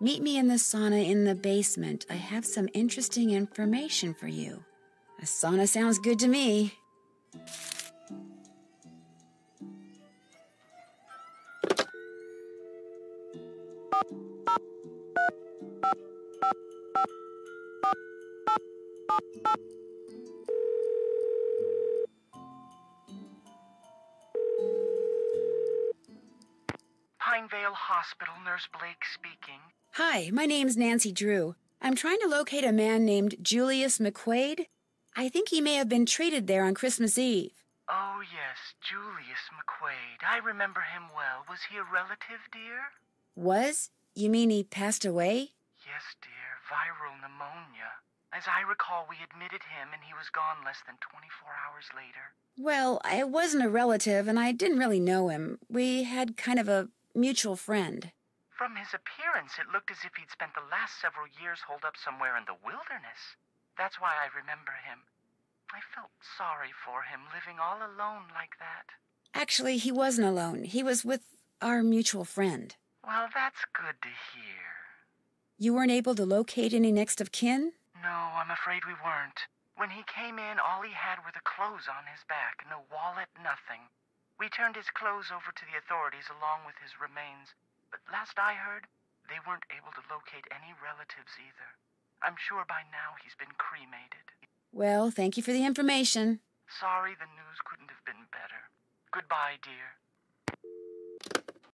Meet me in the sauna in the basement. I have some interesting information for you. A sauna sounds good to me. Pinevale Hospital, Nurse Blake speaking. Hi, my name's Nancy Drew. I'm trying to locate a man named Julius McQuaid. I think he may have been treated there on Christmas Eve. Oh, yes, Julius McQuaid. I remember him well. Was he a relative, dear? Was? You mean he passed away? Yes, dear. Viral pneumonia. As I recall, we admitted him and he was gone less than 24 hours later. Well, I wasn't a relative and I didn't really know him. We had kind of a mutual friend. From his appearance, it looked as if he'd spent the last several years holed up somewhere in the wilderness. That's why I remember him. I felt sorry for him, living all alone like that. Actually, he wasn't alone. He was with our mutual friend. Well, that's good to hear. You weren't able to locate any next of kin? No, I'm afraid we weren't. When he came in, all he had were the clothes on his back. No wallet, turned his clothes over to the authorities along with his remains. But last I heard, they weren't able to locate any relatives either. I'm sure by now he's been cremated. Well, thank you for the information. Sorry the news couldn't have been better. Goodbye, dear.